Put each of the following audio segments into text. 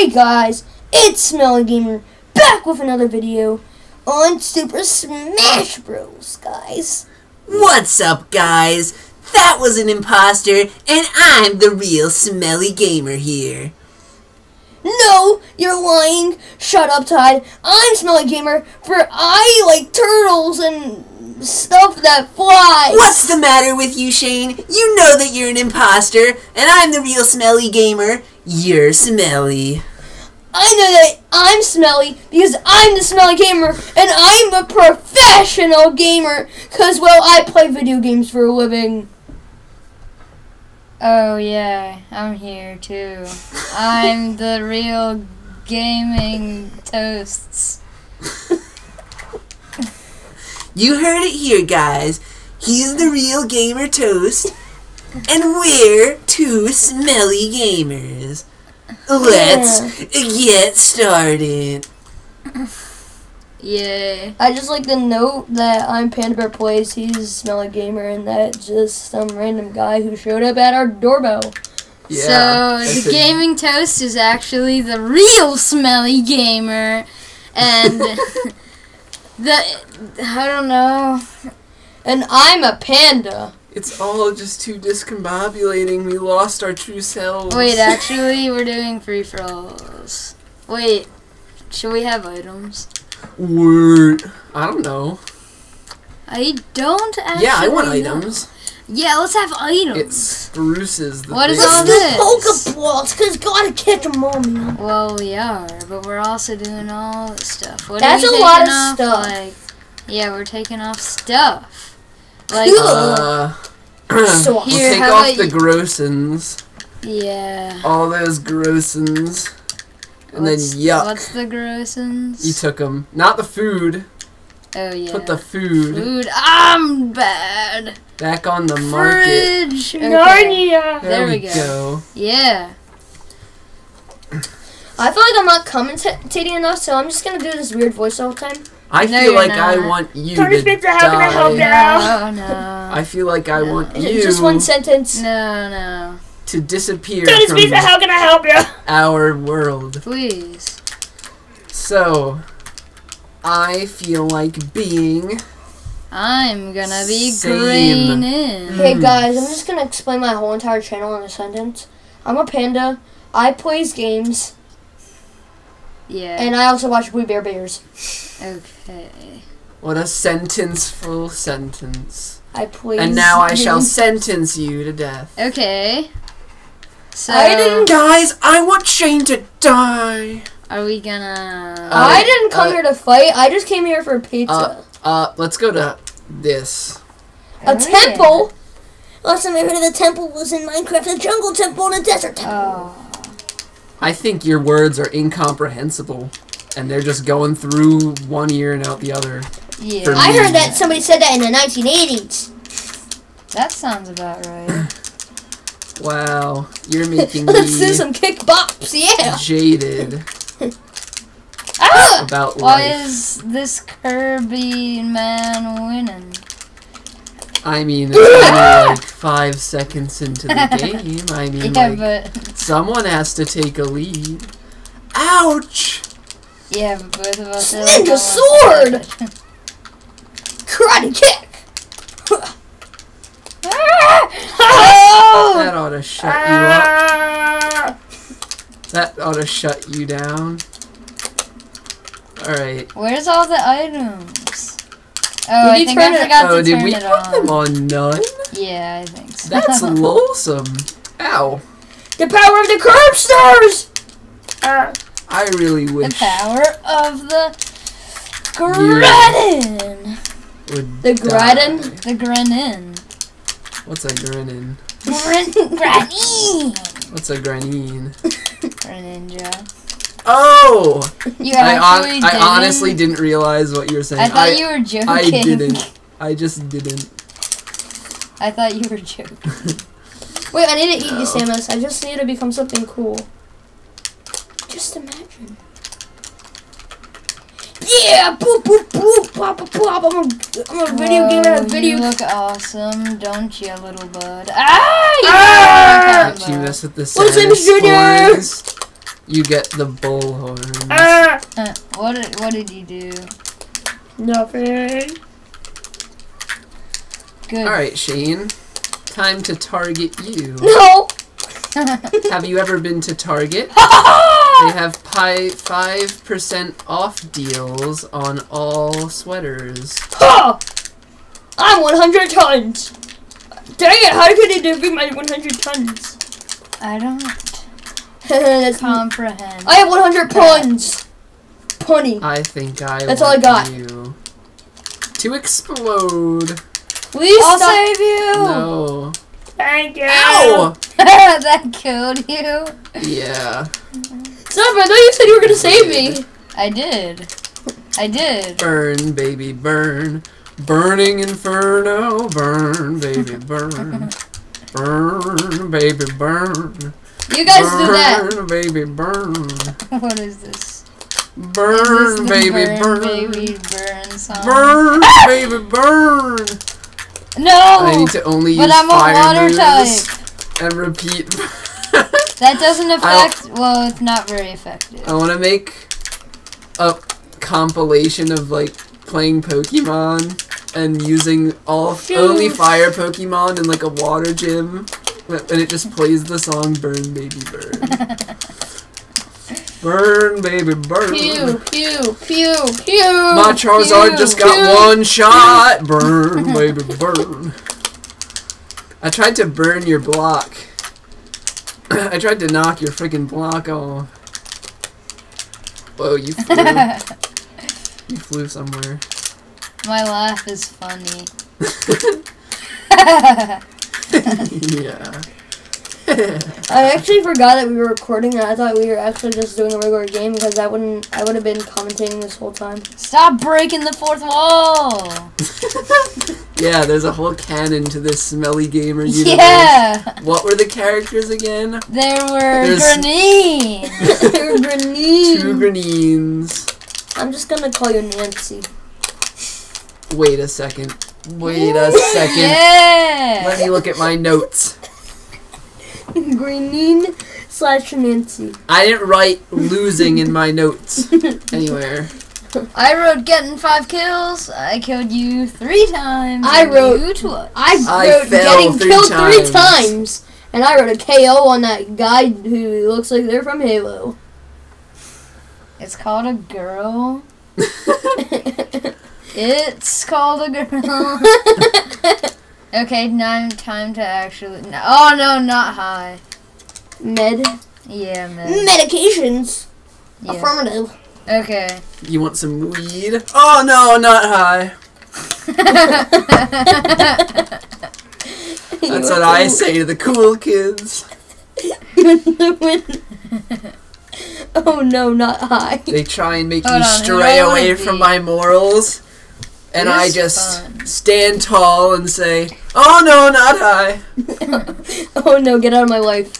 Hey guys, it's Smelly Gamer back with another video on Super Smash Bros. Guys, What's up, guys? That was an imposter, and I'm the real smelly gamer here. no, you're lying. Shut up, Tide. I'm Smelly Gamer, for I like turtles and stuff that flies. What's the matter with you, Shane? You know that you're an imposter, and I'm the real smelly gamer. You're smelly. I know that I'm smelly because I'm the smelly gamer and I'm a professional gamer because, well, I play video games for a living. Oh yeah, I'm here too. I'm the real gaming toasts. You heard it here, guys. He's the real gamer toast, and we're two smelly gamers. Let's get started. Yay. I just like to note that I'm Panda Bear Playz, he's a smelly gamer, and that just some random guy who showed up at our doorbell. Yeah, so the gaming toast is actually the real smelly gamer, and the I don't know. And I'm a panda. It's all just too discombobulating. We lost our true selves. Wait, actually, we're doing free for alls. Wait, should we have items? Word. I don't know. I don't actually. yeah, I want know. items. Yeah, let's have items. It spruces the What is thing. all Let's this? do Pokeballs, because gotta catch 'em all, man. Well, we are, but we're also doing all this stuff. What That's are we a lot of off? stuff. Like, yeah, we're taking off stuff. Like, Uh, So we'll Here, take off the you- grossins. yeah. All those grossins. And What's- then yuck. What's the grossins? You took them. Not the food. oh yeah. Put the food food. I'm bad. back on the market. Fridge. Okay. Narnia. There we go. Yeah. I feel like I'm not commentating enough, so I'm just gonna do this weird voice all the time. I No, feel you're like I want you Tony to Spitzer, how can I help die. you? No, no. I feel like I want J- you Just one sentence. no, no. to disappear Tony from Spitzer, how can I help you? our world. Please. So, I feel like being I'm gonna be green in. Hey Hmm. guys, I'm just gonna explain my whole entire channel in a sentence. I'm a panda. I plays games, Yeah. and I also watch We Bare Bears. okay. what a sentenceful sentence. I please. And now I shall sentence you to death. Okay. So I didn't- Guys, I want Shane to die. are we gonna I didn't come Uh, here to fight. I just came here for pizza. Uh, uh, let's go to this. a Oh, yeah. temple. Last time I heard of the temple was in Minecraft, a jungle temple and a desert temple. Oh. I think your words are incomprehensible. And they're just going through one ear and out the other. Yeah. For I heard that somebody said that in the 1980s. That sounds about right. Wow, you're making Let's do me some kick bops, yeah. jaded Ah! about Why life. is this Kirby man winning? I mean, it's only like five seconds into the game. I mean, Yeah, like, but someone has to take a lead. Ouch! yeah, but both of us are Ninja sword! Karate kick. That ought to shut you up. Ah! That ought to shut you down. Alright. Where's all the items? Oh, Did I you think turn I it- forgot Oh, to did we it put them on. on none? Yeah, I think so. That's lonesome. Ow. The power of the curb stars! Ah. I really wish. the power of the Grenin. The die. Gratin? The Grenin. What's a grenin? Gren- Grenin. What's a grenine? Greninja. Oh! You I, actually hon- I honestly didn't realize what you were saying. I thought you were joking. I didn't. I just didn't. I thought you were joking. Wait, I need to eat you, Oh. Samus. I just need to become something cool. Just imagine. Yeah! Boop, boop, boop, pop, pop, pop. I'm a, I'm a video gamer and a video... You look awesome, don't you, little bud? Ah! You Ah! got You mess with the What's Samus Junior? boys. you get the bullhorn. Ah, Uh, what did what did you do? nothing. Good. All right, Shane. Time to target you. No. Have you ever been to Target? They have pi five percent off deals on all sweaters. Ha! I'm 100 tons. Dang it! How could it defeat my 100 tons? I don't That's comprehend. I have 100 puns. Punny. I think I. That's all I got. You to explode. Please I'll stop. save you. No. Thank you. Ow! that killed you. Yeah. Stop! I thought you said you were gonna save me. I did. I did. Burn, baby, burn. Burning inferno. Burn, baby, burn. Burn, baby, burn. You guys do that. Burn, baby, burn. What is this? Burn, is this the baby, burn. baby, burn song? Burn, ah! baby, burn. No. I need to only use but I'm a fire water type. and repeat. That doesn't affect. Well, it's not very effective. I want to make a compilation of like playing Pokemon and using all only fire Pokemon in like a water gym, and it just plays the song "Burn, Baby, Burn." burn, baby, burn. Pew pew pew pew. My Charizard pew, just got pew. one shot. Burn, baby, burn. I tried to burn your block. I tried to knock your freaking block off. Whoa, you flew. you flew somewhere. My laugh is funny. yeah. I actually forgot that we were recording and I thought we were actually just doing a regular game because I wouldn't I would have been commentating this whole time. Stop breaking the fourth wall. yeah, there's a whole canon to this smelly gamer universe. Yeah. What were the characters again? There were There's- grenades. Grenade. Two Grenines. I'm just gonna call you Nancy. Wait a second. Wait a second. Yeah. Let me look at my notes. Grenine slash Nancy. I didn't write losing in my notes anywhere. I wrote getting five kills. I killed you three times. I wrote- you twice. I I wrote fell getting three killed three times. times. And I wrote a KO on that guy who looks like they're from Halo. It's called a girl. It's called a girl. okay, now time to actually. No, oh no, not high. Med. Yeah, man. Medications. Yeah. Affirmative. Okay. You want some weed? Oh no, not high. That's what I say to the cool kids. oh no, not high. They try and make Hold me on, stray away from my morals. And Who's I just fun? stand tall and say, Oh no, not high. oh no, get out of my life.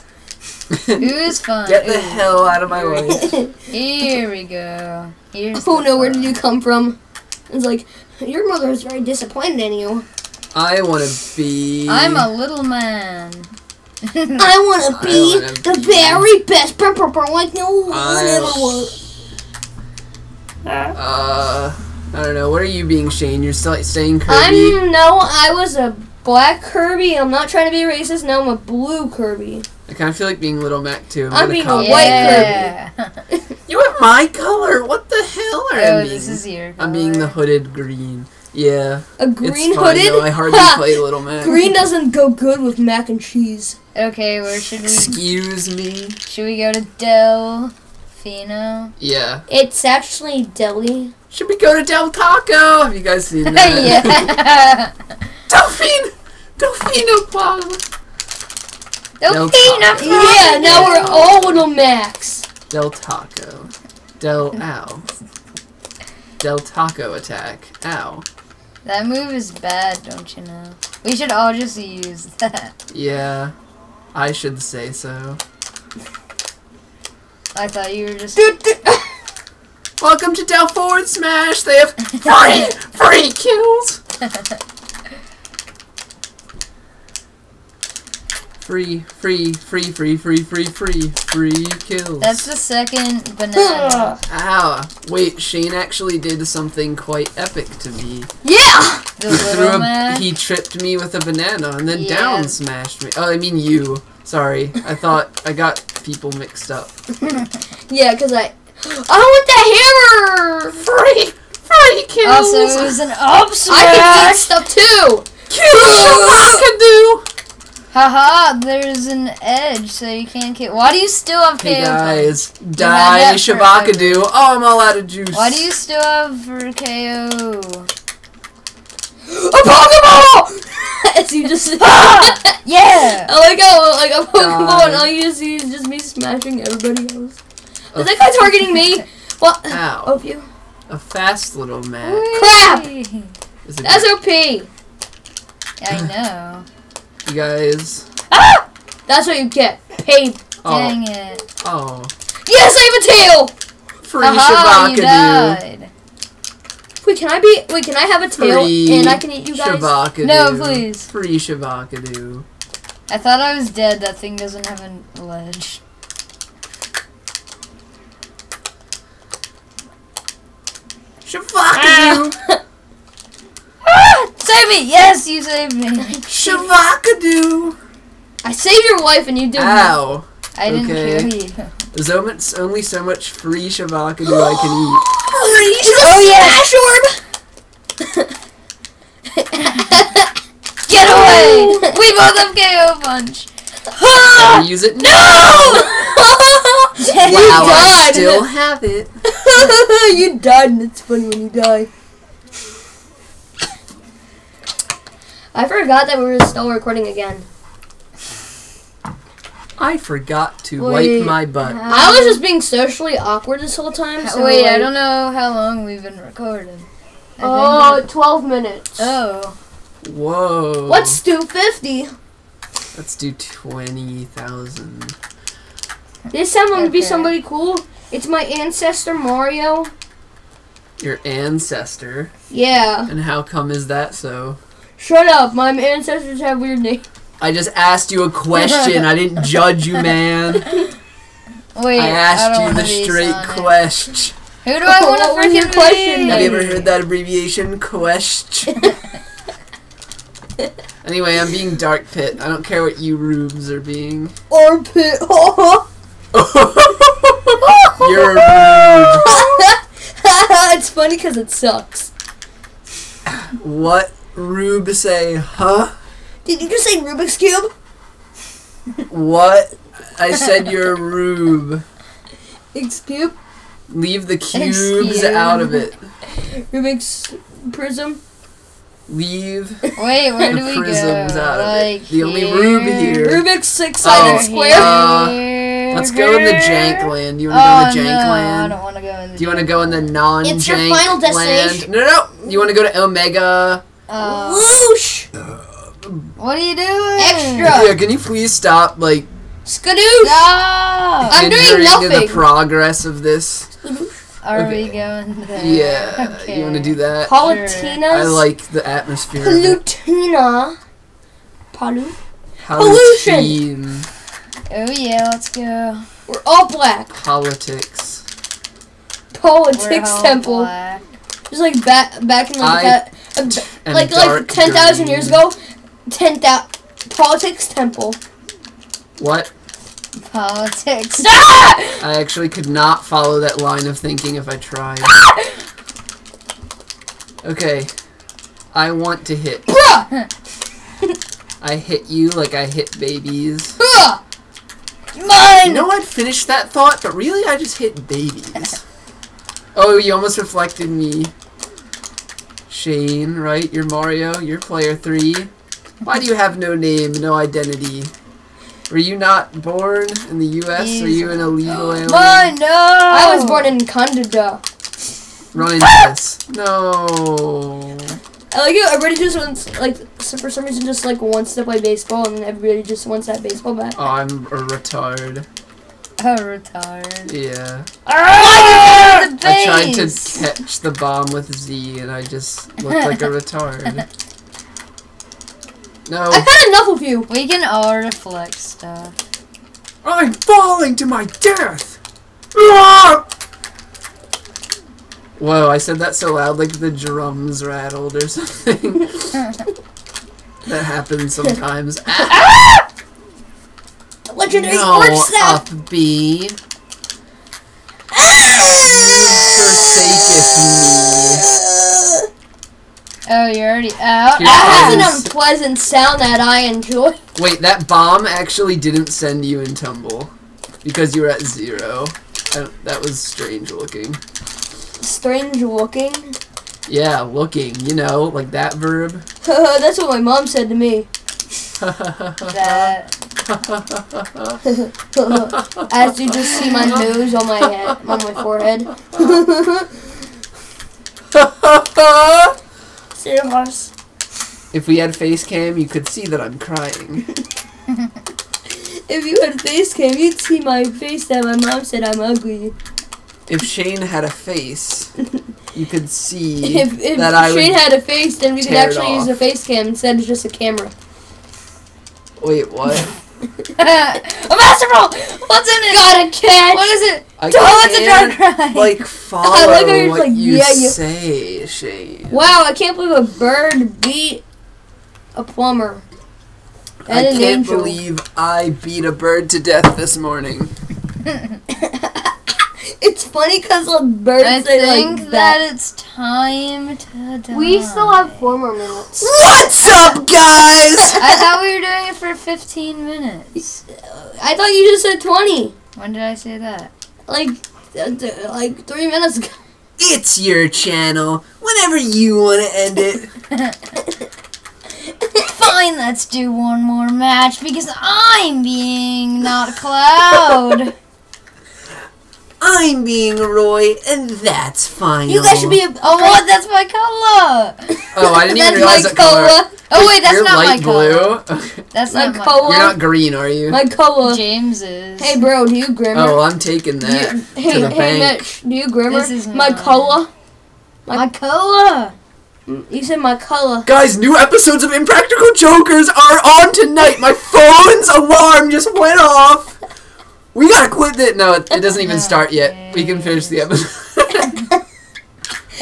Who's fun? Get the Ooh, hell out of my way. Here we go. Here's oh the no, where did you come from? It's like, your mother is very disappointed in you. I want to be. I'm a little man. I want to be wanna the be- very best brr, brr, brr, like no one I- ever was. Uh, I don't know. What are you being, Shane? You're still staying Kirby. I'm no, I was a black Kirby. I'm not trying to be racist. Now I'm a blue Kirby. I kind of feel like being Little Mac too. I'm, I'm gonna being a white yeah. You have my color. What the hell are oh, I being? this is your. I'm being the hooded green. Yeah, A it's green fine hooded. though. I hardly play Little Mac. Green doesn't go good with mac and cheese. Okay, where should we? Excuse me. Should we go to Delfino? Yeah. It's actually deli. Should we go to Del Taco? Have you guys seen that? yeah. Delphine. Delfino Plaza. Del Delfino. Taco. Yeah, now we're all little Max. Del Taco. Del Ow. Del Taco attack. Ow. That move is bad, don't you know? We should all just use that. Yeah. I should say so. I thought you were just. Ah. Welcome to Del Forward Smash. They have free free kills. Free, free, free, free, free, free, free, free kills. That's the second banana. Ah. Ow. Wait, Shane actually did something quite epic to me. Yeah! The He threw a, man. he tripped me with a banana and then Yeah. down smashed me. Oh, I mean you. Sorry. I thought I got people mixed up. Yeah, because I. Oh, I want the hammer! Free! Free kills! Also, it was an up I can smash. stuff too! Kill Haha, there's an edge, so you can't kill. Why do you still have KO? Hey guys, had die that for- Shabakadu. Oh, I'm all out of juice. Why do you still have for KO? A Pokeball! As you just. Ah! Yeah. I like how like a Pokeball Die. and all you see is just me smashing everybody else. Is that guy targeting me? What? Ow. Oh, you. A fast little man. Crap! Whee! That's good- OP. I know. You guys. That's what you get. Paid. Oh, Dang it. oh. Yes, I have a tail! Free Haha, you Shabakadu. died. Wait, can I be. Wait, can I have a tail Free and I can eat you guys? Shabakadu. No, please. Free Shabakadu. I thought I was dead. That thing doesn't have a ledge. Shabakadu. Ah! Me! Yes, you saved me. Shabakadu. I saved your wife and you didn't. Ow. I didn't Okay. kill you. There's only- so much free Shabakadu I can eat. Free oh, yeah! Get away! we both have KO punch. Can I use it? No! you Wow, I died. still have it. you died, and it's funny when you die. I forgot that we were still recording again. I forgot to Wait. wipe my butt. I was just being socially awkward this whole time. So Wait, I like- don't know how long we've been recording. I Oh, think 12 minutes. that- oh. Whoa. Let's do 50. Let's do 20,000. This time I'm gonna be Okay. somebody cool. It's my ancestor Mario. Your ancestor. Yeah. And how come is that so? Shut up. My ancestors have weird names. I just asked you a question. I didn't judge you, man. Wait, I don't asked you the straight Sonic. question. Who do I want to What your freaking question? Have you ever heard that abbreviation? Question. anyway, I'm being Dark Pit. I don't care what you rubes are being. Armpit. You're a rube. it's funny because it sucks. What rube say, huh? Did you just say Rubik's Cube? What? I said you're a rube. Rubik's Cube? Leave the cubes Excuse. out of it. Rubik's Prism? Leave Wait, where the do we go? prisms out of like it. The only rube here. Rubik's six-sided Oh, square? uh, Let's go in the here. jank land. You Oh, want to go in the jank no, I don't want to go in the Do you want to go in the non-jank It's your final land? destination. No, no, no. You want to go to Omega? Uh, Whoosh! what are you doing? Extra. Yeah, can you please stop, like, Skadoosh! Stop! I'm doing hindering nothing. the progress of this? Are Okay. we going there? Yeah, Okay. you want to do that? Palutena's? I like the atmosphere. Palutena. Palu? Palutine. Oh yeah, let's go. We're all black. Politics. We're Politics all temple. black. Just like back back in like I- that, b- and like dark like ten thousand years ago. Ten thousand politics temple. What? Politics. Ah! I actually could not follow that line of thinking if I tried. Okay. I want to hit. Bruh! I hit you like I hit babies. Bruh! I Mine! know I'd finish that thought, but really I just hit babies. Oh, you almost reflected me. Shane, right? You're Mario. You're player three. Why do you have no name, no identity? Were you not born in the U.S.? Are you an illegal alien? Mine, no! I was born in Canada. Run into this. No. I like it. Everybody just wants like so for some reason just like wants to play baseball, and then everybody just wants that baseball bat. Oh, I'm a retard. Oh, retard. Yeah. Ah! The I tried to catch the bomb with Z, and I just looked like a retard. No. I've had enough of you. We can all reflect stuff. I'm falling to my death! Ah! Whoa, I said that so loud like the drums rattled or something. that happens sometimes. Ah, Legendary no, orange snap. up B. Forsaketh Oh, you're already out. Here That has comes- an unpleasant sound that I enjoy. Wait, that bomb actually didn't send you in tumble. Because you were at zero. Uh, that was strange looking. Strange looking. Yeah, looking, you know, like that verb. That's what my mom said to me. That. As you just see my nose on my head, on my forehead. Serious. if we had face cam, you could see that I'm crying. If you had face cam, you'd see my face that my mom said I'm ugly. If Shane had a face, you could see If, if that I Shane would. had a face, then we could actually use a face cam instead of just a camera. Wait, what? a master masterful! What's in it? Got a catch! What is it? I Oh, it's a can't, dark ride. like follow I like how you're what like, you yeah, you- say, Shane. Wow, I can't believe a bird beat a plumber. And I an can't angel. believe I beat a bird to death this morning. It's funny because like birds I say think like that that. it's time to die. We still have four more minutes. What's up, guys? I thought we were doing it for 15 minutes. I thought you just said twenty. When did I say that? Like, uh, like three minutes ago. it's your channel. Whenever you want to end it. Fine, let's do one more match because I'm being not a Cloud. I'm being Roy, and that's fine. You guys should be. A, oh, what? That's my color. Oh, I didn't even That's realize my that color. color. Oh wait, that's You're not my light color. blue. Okay. That's My not my color. You're not green, are you? My color. James is. Hey, bro, do you grammar? Oh, I'm taking that You- to hey, the hey, bank. Mitch, do you grammar? This is my mine. color. my color. Mm, you said my color. Guys, new episodes of Impractical Jokers are on tonight. My phone's alarm just went off. We gotta quit it. No, it, it doesn't even start yet. We can finish the episode.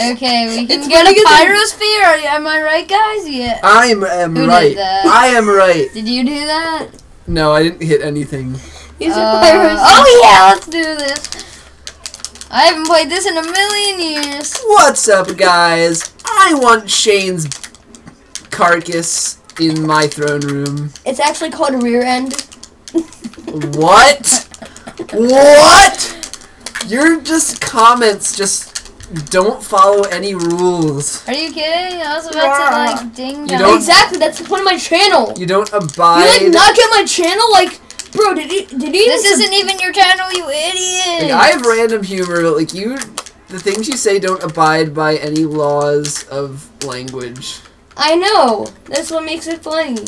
Okay, we can It's get funny a 'cause I'm- pyrosphere. Are you- Am I right, guys? Yeah. I am, am Who did right. that? I am right. Did you do that? No, I didn't hit anything. You said Uh, pirates. oh yeah, let's do this. I haven't played this in a million years. What's up, guys? I want Shane's carcass in my throne room. It's actually called rear end. What? what? Your just comments just don't follow any rules. Are you kidding? I was about to like ding You dong. Exactly, that's the point of my channel. You don't abide. You abide. like not get my channel? Like, bro, did you did you? This even isn't even your channel, you idiot. Like, I have random humor, but like you, the things you say don't abide by any laws of language. I know. That's what makes it funny.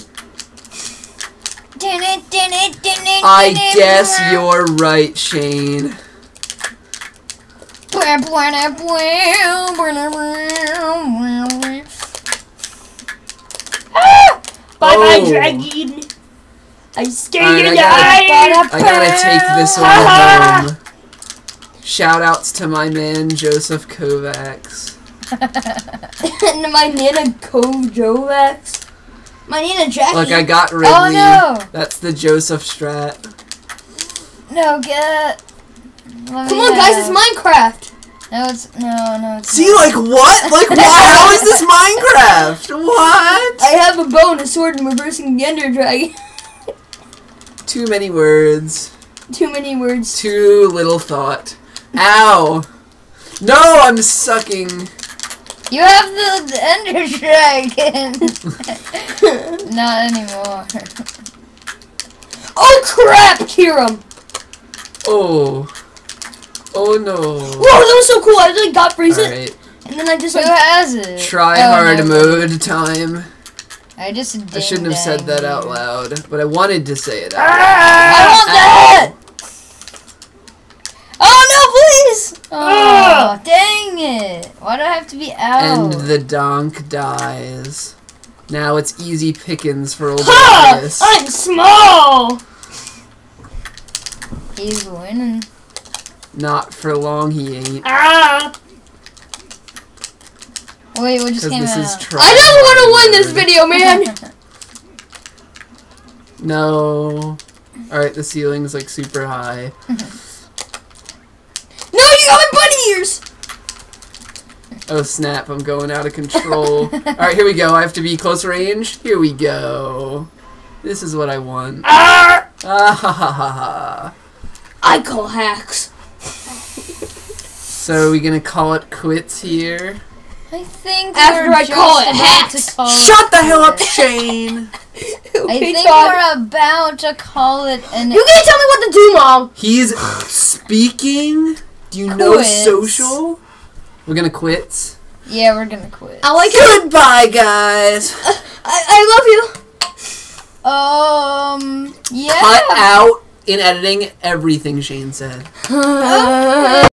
I guess you're right, Shane. Ah! Bye bye, Oh. dragon. I stay Alright, I alive. I gotta take this one home. Shout outs to my man Joseph Kovacs. and my Nana Kojovax. My Nana Jackie. Look, I got oh, Ridley. Oh no! That's the Joseph Strat. No, get. Let Come me on, guys, have- it's Minecraft. No, it's no, no. It's See, not. like what? Like why? How is this Minecraft? What? I have a bow and a sword and reversing the Ender Dragon. Too many words. Too many words. Too little thought. Ow! No, I'm sucking. You have the, the Ender Dragon. Not anymore. Oh crap, Kiram! Oh. Oh no. Whoa, that was so cool. I just like got freeze it, Alright. and then I just Who like has it? Try Oh, hard no. mode time. I just. I shouldn't have said that out loud, but I wanted to say it out ah! I want that. Oh no, please! Oh, dang it! Why do I have to be out? And the donk dies. Now it's easy pickings for old Ha! Elias. I'm small. He's winning. Not for long, he ain't. Ah! Wait, what just Because came this out? is try I just want to win this video, man. No. Alright, the ceiling's like super high. no, you got my bunny ears. Oh snap, I'm going out of control. Alright, here we go. I have to be close range. Here we go. This is what I want. Ah! Ah ha ha ha ha. I call hacks. So are we gonna call it quits here? I think After we're I just call it about hacks. to call it Shut the hell up. Shane! I Okay, think Todd. we're about to call it an. You can't tell me what to do, mom. He's speaking. Do you know social? We're gonna quit. Yeah, we're gonna quit. I like it. Goodbye, guys. I, I love you. Um. Yeah. Cut out in editing everything Shane said. you.